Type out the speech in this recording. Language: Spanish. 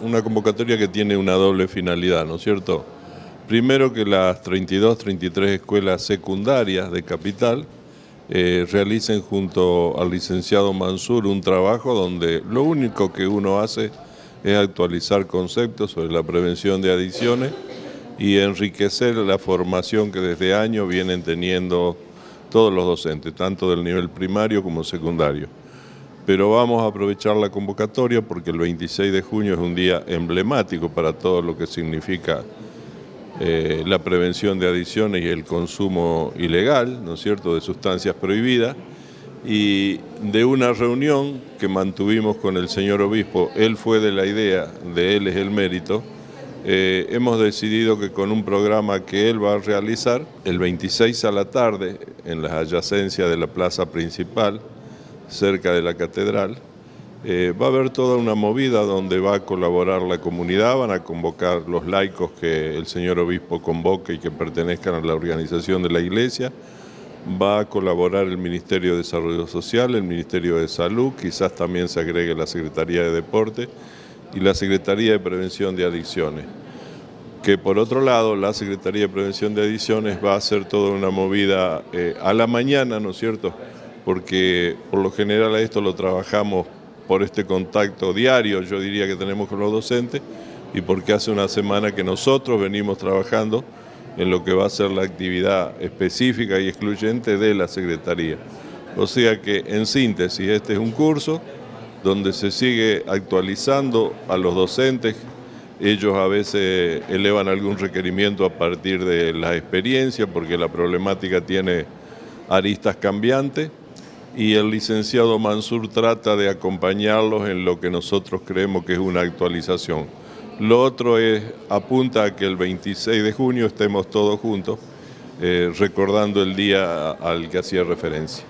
Una convocatoria que tiene una doble finalidad, ¿no es cierto? Primero que las 32, 33 escuelas secundarias de Capital eh, realicen junto al licenciado Mansur un trabajo donde lo único que uno hace es actualizar conceptos sobre la prevención de adicciones y enriquecer la formación que desde años vienen teniendo todos los docentes, tanto del nivel primario como secundario. Pero vamos a aprovechar la convocatoria porque el 26 de junio es un día emblemático para todo lo que significa eh, la prevención de adicciones y el consumo ilegal, ¿no es cierto?, de sustancias prohibidas, y de una reunión que mantuvimos con el señor obispo, él fue de la idea, de él es el mérito, eh, hemos decidido que con un programa que él va a realizar, el 26 a la tarde, en las adyacencias de la plaza principal, cerca de la catedral, eh, va a haber toda una movida donde va a colaborar la comunidad, van a convocar los laicos que el señor obispo convoque y que pertenezcan a la organización de la iglesia, va a colaborar el Ministerio de Desarrollo Social, el Ministerio de Salud, quizás también se agregue la Secretaría de Deporte y la Secretaría de Prevención de Adicciones. Que por otro lado, la Secretaría de Prevención de Adicciones va a hacer toda una movida eh, a la mañana, ¿no es cierto? Porque por lo general a esto lo trabajamos por este contacto diario, yo diría que tenemos con los docentes, y porque hace una semana que nosotros venimos trabajando en lo que va a ser la actividad específica y excluyente de la Secretaría. O sea que, en síntesis, este es un curso donde se sigue actualizando a los docentes. Ellos a veces elevan algún requerimiento a partir de la experiencia, porque la problemática tiene aristas cambiantes y el licenciado Mansur trata de acompañarlos en lo que nosotros creemos que es una actualización. Lo otro es, apunta a que el 26 de junio estemos todos juntos, eh, recordando el día al que hacía referencia.